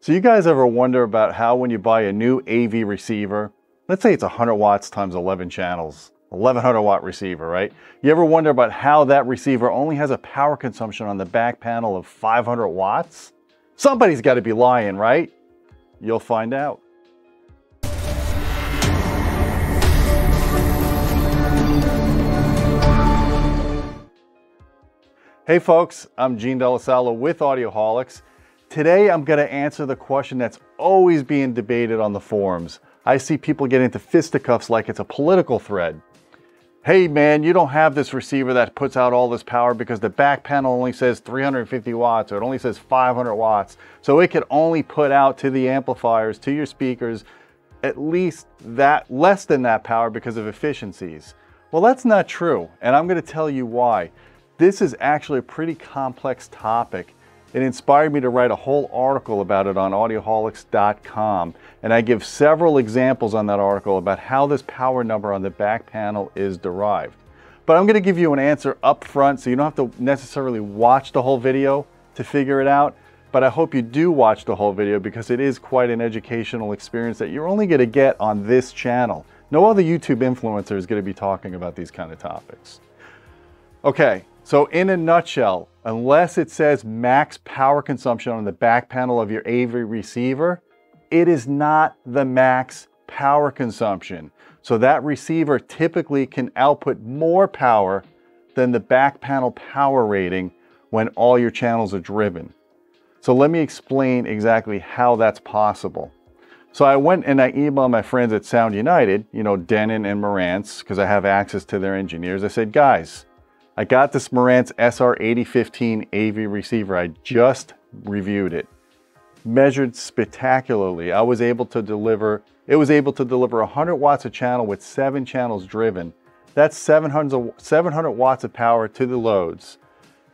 So you guys ever wonder about how when you buy a new AV receiver, let's say it's 100 watts times 11 channels, 1100 watt receiver, right? You ever wonder about how that receiver only has a power consumption on the back panel of 500 watts? Somebody's got to be lying, right? You'll find out. Hey folks, I'm Gene DellaSala with Audioholics. Today I'm going to answer the question that's always being debated on the forums. I see people get into fisticuffs like it's a political thread. Hey man, you don't have this receiver that puts out all this power because the back panel only says 350 watts or it only says 500 watts. So it can only put out to the amplifiers, to your speakers, at least that less than that power because of efficiencies. Well, that's not true, and I'm going to tell you why. This is actually a pretty complex topic. It inspired me to write a whole article about it on audioholics.com. And I give several examples on that article about how this power number on the back panel is derived. But I'm going to give you an answer up front so you don't have to necessarily watch the whole video to figure it out. But I hope you do watch the whole video because it is quite an educational experience that you're only going to get on this channel. No other YouTube influencer is going to be talking about these kind of topics. Okay, so in a nutshell, unless it says max power consumption on the back panel of your AV receiver, it is not the max power consumption. So that receiver typically can output more power than the back panel power rating when all your channels are driven. So let me explain exactly how that's possible. So I went and I emailed my friends at Sound United, you know, Denon and Marantz, because I have access to their engineers. I said, guys, I got this Marantz SR8015 AV receiver. I just reviewed it. Measured spectacularly. I was able to deliver, it was able to deliver 100 watts a channel with seven channels driven. That's 700, 700 watts of power to the loads.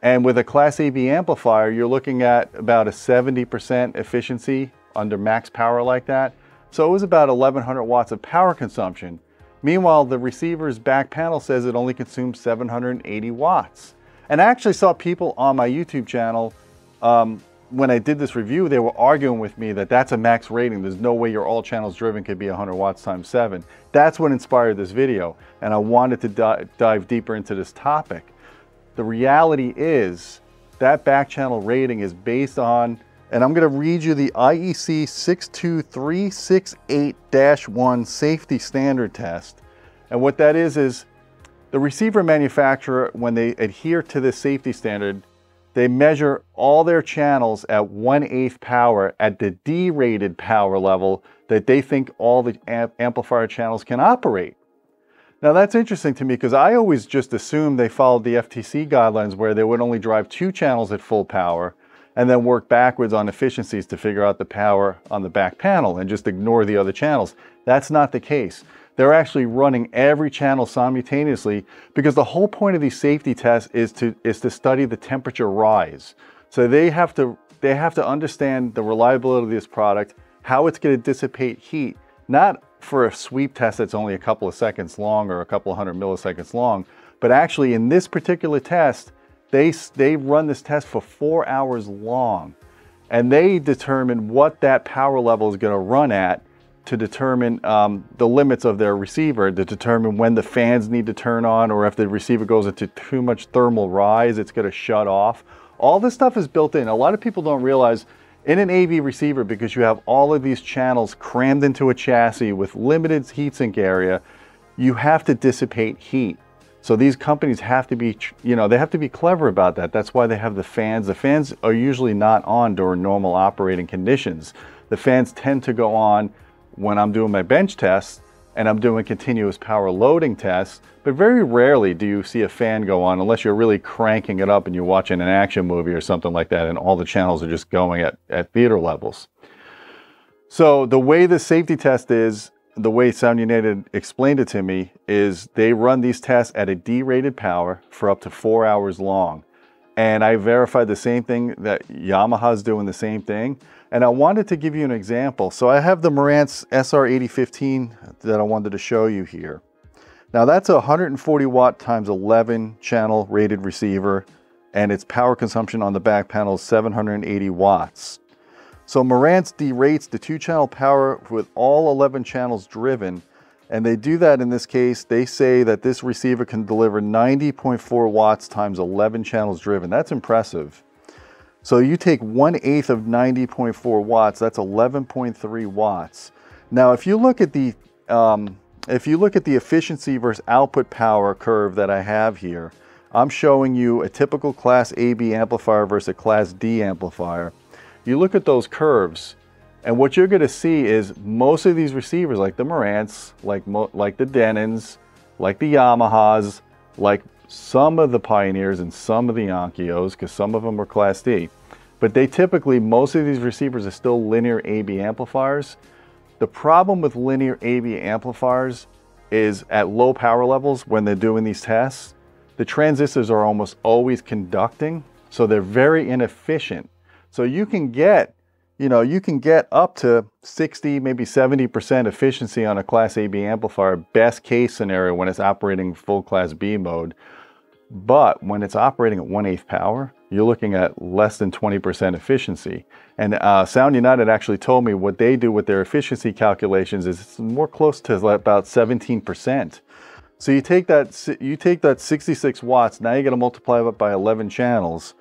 And with a Class AB amplifier, you're looking at about a 70% efficiency under max power like that. So it was about 1100 watts of power consumption. Meanwhile, the receiver's back panel says it only consumes 780 watts. And I actually saw people on my YouTube channel, um, when I did this review, they were arguing with me that that's a max rating. There's no way your all channels driven could be 100 watts times seven. That's what inspired this video. And I wanted to di dive deeper into this topic. The reality is that back channel rating is based on and I'm going to read you the IEC 62368-1 safety standard test. And what that is, is the receiver manufacturer, when they adhere to this safety standard, they measure all their channels at 1 8th power at the derated power level that they think all the amp amplifier channels can operate. Now that's interesting to me because I always just assumed they followed the FTC guidelines where they would only drive two channels at full power and then work backwards on efficiencies to figure out the power on the back panel and just ignore the other channels. That's not the case. They're actually running every channel simultaneously because the whole point of these safety tests is to is to study the temperature rise. So they have to they have to understand the reliability of this product, how it's going to dissipate heat, not for a sweep test that's only a couple of seconds long or a couple of hundred milliseconds long, but actually in this particular test, they, they run this test for four hours long and they determine what that power level is going to run at to determine um, the limits of their receiver, to determine when the fans need to turn on or if the receiver goes into too much thermal rise, it's going to shut off. All this stuff is built in. A lot of people don't realize in an AV receiver, because you have all of these channels crammed into a chassis with limited heatsink area, you have to dissipate heat. So these companies have to be, you know, they have to be clever about that. That's why they have the fans. The fans are usually not on during normal operating conditions. The fans tend to go on when I'm doing my bench tests and I'm doing continuous power loading tests, but very rarely do you see a fan go on unless you're really cranking it up and you're watching an action movie or something like that and all the channels are just going at, at theater levels. So the way the safety test is, the way Sound United explained it to me is they run these tests at a derated power for up to four hours long. And I verified the same thing that Yamaha's doing the same thing. And I wanted to give you an example. So I have the Marantz SR8015 that I wanted to show you here. Now that's a 140 watt times 11 channel rated receiver and its power consumption on the back panel is 780 watts. So Marantz derates the two channel power with all 11 channels driven. And they do that in this case. They say that this receiver can deliver 90.4 watts times 11 channels driven. That's impressive. So you take 1 eighth of 90.4 watts, that's 11.3 watts. Now, if you look at the um, if you look at the efficiency versus output power curve that I have here, I'm showing you a typical class AB amplifier versus a class D amplifier. You look at those curves, and what you're gonna see is most of these receivers, like the Marantz, like, like the Denons, like the Yamahas, like some of the Pioneers and some of the Onkyos, because some of them are class D, but they typically, most of these receivers are still linear AB amplifiers. The problem with linear AB amplifiers is at low power levels when they're doing these tests, the transistors are almost always conducting, so they're very inefficient. So you can get, you know, you can get up to 60, maybe 70% efficiency on a class AB amplifier, best case scenario when it's operating full class B mode. But when it's operating at 1 8 power, you're looking at less than 20% efficiency. And uh, Sound United actually told me what they do with their efficiency calculations is it's more close to about 17%. So you take that you take that 66 watts, now you got to multiply it by 11 channels.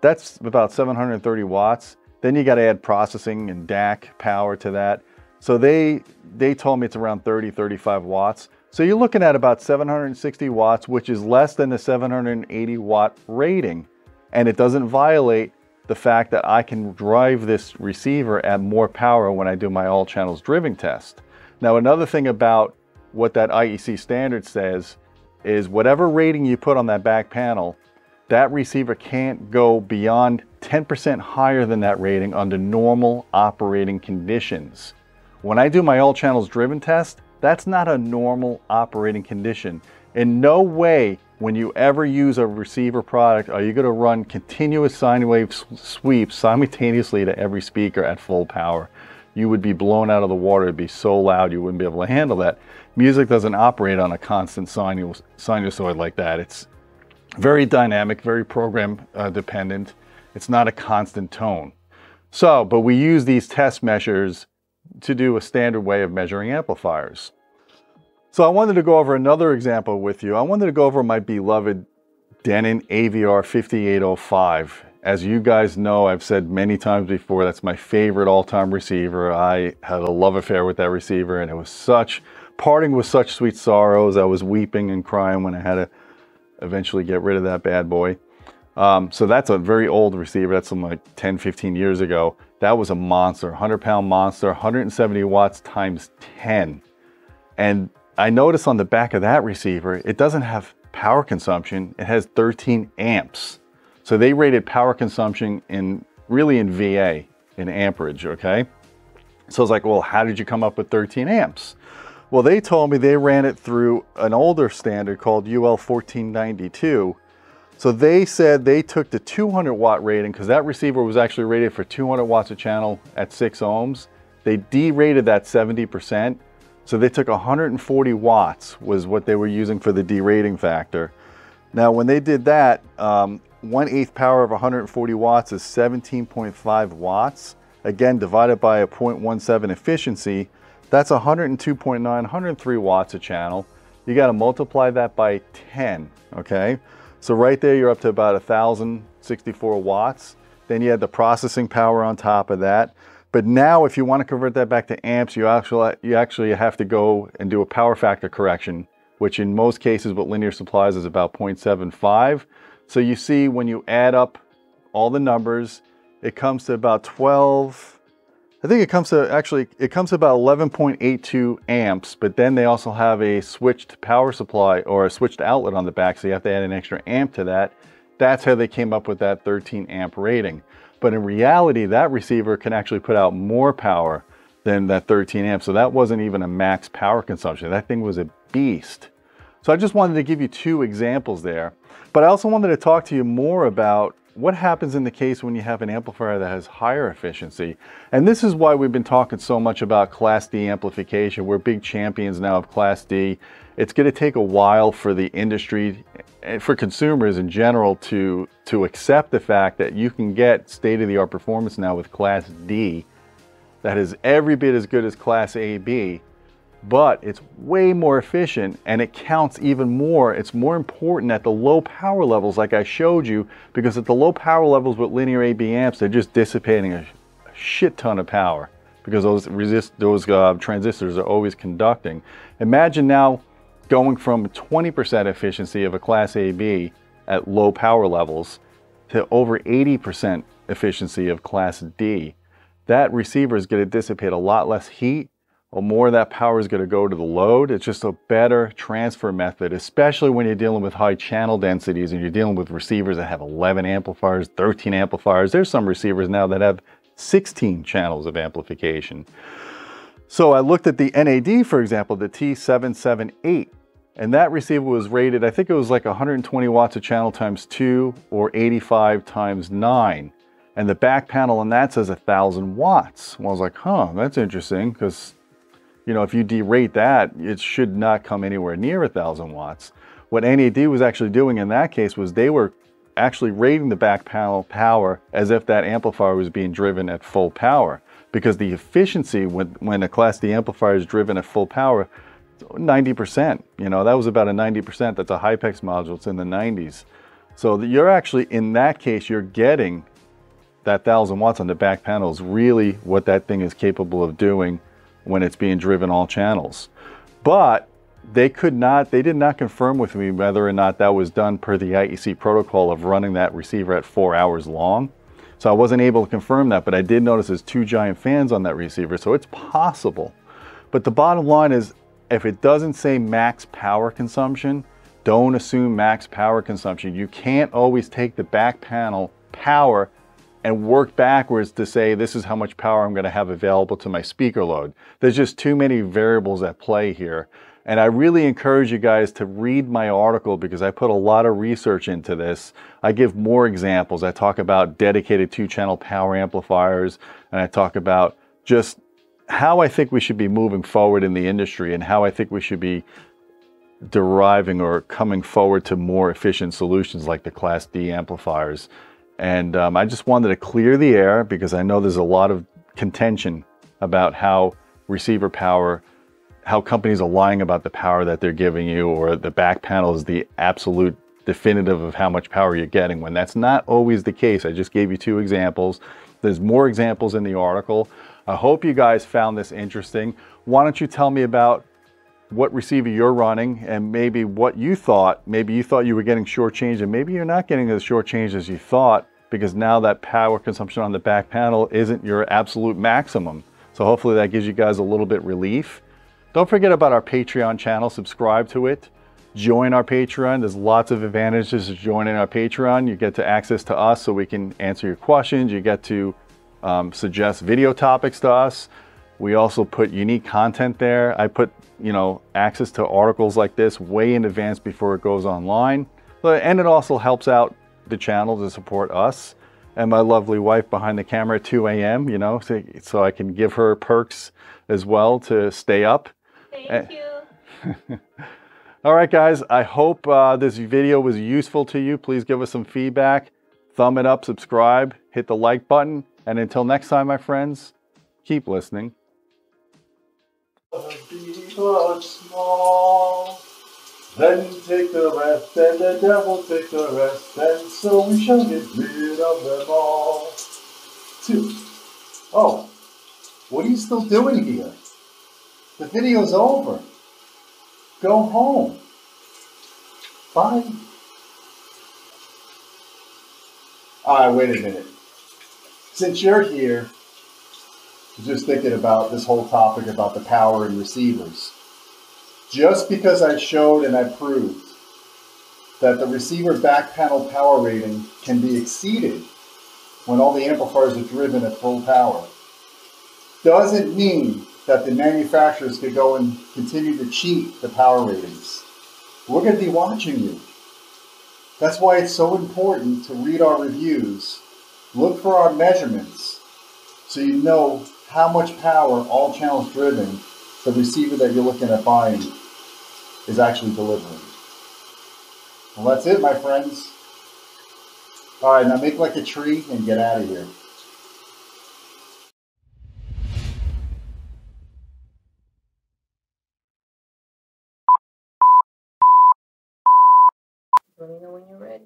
That's about 730 watts. Then you got to add processing and DAC power to that. So they they told me it's around 30 35 watts. So you're looking at about 760 watts, which is less than the 780 watt rating and it doesn't violate the fact that I can drive this receiver at more power when I do my all channels driving test. Now another thing about what that IEC standard says is whatever rating you put on that back panel, that receiver can't go beyond 10% higher than that rating under normal operating conditions. When I do my all channels driven test, that's not a normal operating condition. In no way when you ever use a receiver product, are you going to run continuous sine wave sweeps simultaneously to every speaker at full power? You would be blown out of the water. It'd be so loud you wouldn't be able to handle that. Music doesn't operate on a constant sinusoid like that. It's very dynamic, very program uh, dependent. It's not a constant tone. So, but we use these test measures to do a standard way of measuring amplifiers. So I wanted to go over another example with you. I wanted to go over my beloved Denon AVR 5805. As you guys know, I've said many times before, that's my favorite all-time receiver. I had a love affair with that receiver and it was such, parting with such sweet sorrows. I was weeping and crying when I had to eventually get rid of that bad boy. Um, so that's a very old receiver. That's from like 10, 15 years ago. That was a monster, 100 pound monster, 170 watts times 10. And I notice on the back of that receiver, it doesn't have power consumption. It has 13 amps. So they rated power consumption in really in VA, in amperage, okay? So I was like, well, how did you come up with 13 amps? Well, they told me they ran it through an older standard called UL 1492. So they said they took the 200 watt rating because that receiver was actually rated for 200 watts a channel at six ohms. They derated that 70% so they took 140 watts was what they were using for the derating factor. Now when they did that, um, 1 8th power of 140 watts is 17.5 watts. Again, divided by a 0.17 efficiency, that's 102.9, 103 watts a channel. You gotta multiply that by 10, okay? So right there, you're up to about 1,064 watts. Then you had the processing power on top of that. But now if you want to convert that back to amps, you actually, you actually have to go and do a power factor correction, which in most cases with linear supplies is about 0.75. So you see when you add up all the numbers, it comes to about 12, I think it comes to actually, it comes to about 11.82 amps, but then they also have a switched power supply or a switched outlet on the back. So you have to add an extra amp to that. That's how they came up with that 13 amp rating. But in reality, that receiver can actually put out more power than that 13 amp. So that wasn't even a max power consumption. That thing was a beast. So I just wanted to give you two examples there. But I also wanted to talk to you more about what happens in the case when you have an amplifier that has higher efficiency. And this is why we've been talking so much about Class D amplification. We're big champions now of Class D. It's going to take a while for the industry and for consumers in general to to accept the fact that you can get state-of-the-art performance now with Class D that is every bit as good as Class AB, but it's way more efficient and it counts even more. It's more important at the low power levels like I showed you because at the low power levels with linear AB amps, they're just dissipating a, shit ton of power because those resist those uh, transistors are always conducting. Imagine now going from 20% efficiency of a class AB at low power levels to over 80% efficiency of class D. That receiver is going to dissipate a lot less heat or more of that power is going to go to the load. It's just a better transfer method, especially when you're dealing with high channel densities and you're dealing with receivers that have 11 amplifiers, 13 amplifiers. There's some receivers now that have 16 channels of amplification. So I looked at the NAD, for example, the T778, and that receiver was rated, I think it was like 120 watts of channel times two or 85 times nine. And the back panel on that says 1000 watts. Well, I was like, huh, that's interesting because, you know, if you derate that, it should not come anywhere near a 1000 watts. What NAD was actually doing in that case was they were actually rating the back panel power as if that amplifier was being driven at full power because the efficiency when, when a Class D amplifier is driven at full power, 90%, you know, that was about a 90%. That's a Hypex module, it's in the 90s. So you're actually, in that case, you're getting that 1000 watts on the back panel is really what that thing is capable of doing when it's being driven all channels. But they could not, they did not confirm with me whether or not that was done per the IEC protocol of running that receiver at four hours long. So I wasn't able to confirm that, but I did notice there's two giant fans on that receiver, so it's possible. But the bottom line is, if it doesn't say max power consumption, don't assume max power consumption. You can't always take the back panel power and work backwards to say this is how much power I'm going to have available to my speaker load. There's just too many variables at play here. And I really encourage you guys to read my article because I put a lot of research into this. I give more examples. I talk about dedicated two channel power amplifiers and I talk about just how I think we should be moving forward in the industry and how I think we should be deriving or coming forward to more efficient solutions like the Class D amplifiers. And um, I just wanted to clear the air because I know there's a lot of contention about how receiver power how companies are lying about the power that they're giving you or the back panel is the absolute definitive of how much power you're getting when that's not always the case. I just gave you two examples. There's more examples in the article. I hope you guys found this interesting. Why don't you tell me about what receiver you're running and maybe what you thought. Maybe you thought you were getting shortchanged and maybe you're not getting as shortchanged as you thought because now that power consumption on the back panel isn't your absolute maximum. So hopefully that gives you guys a little bit relief. Don't forget about our Patreon channel, subscribe to it. Join our Patreon. There's lots of advantages to joining our Patreon. You get to access to us so we can answer your questions. You get to um, suggest video topics to us. We also put unique content there. I put, you know, access to articles like this way in advance before it goes online. And it also helps out the channel to support us and my lovely wife behind the camera at 2 a.m., you know, so, so I can give her perks as well to stay up. Thank you. All right, guys, I hope uh, this video was useful to you. Please give us some feedback. Thumb it up, subscribe, hit the like button. And until next time, my friends, keep listening. Then take the rest, and the devil take the rest, and so we shall get rid of them all. Two. Oh, what are you still doing here? The video's over. Go home. Bye. Alright, wait a minute. Since you're here, just thinking about this whole topic about the power in receivers. Just because I showed and I proved that the receiver back panel power rating can be exceeded when all the amplifiers are driven at full power, doesn't mean that the manufacturers could go and continue to cheat the power ratings. We're going to be watching you. That's why it's so important to read our reviews, look for our measurements, so you know how much power all channels driven the receiver that you're looking at buying is actually delivering. Well, that's it, my friends. All right, now make like a tree and get out of here. Let me know when you're ready.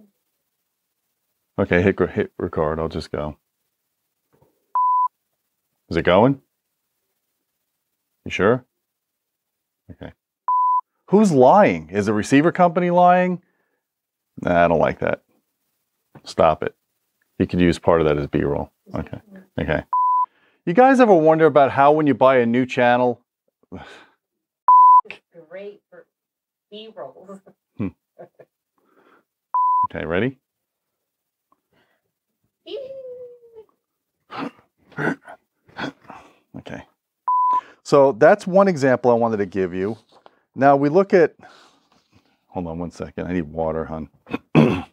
Okay, hit, hit record. I'll just go. Is it going? You sure? Okay. Who's lying? Is the receiver company lying? Nah, I don't like that. Stop it. You could use part of that as B-roll. Okay. Okay. You guys ever wonder about how when you buy a new channel, Great for B rolls. Hmm. okay, ready? Okay. So that's one example I wanted to give you. Now we look at, hold on one second, I need water, hon.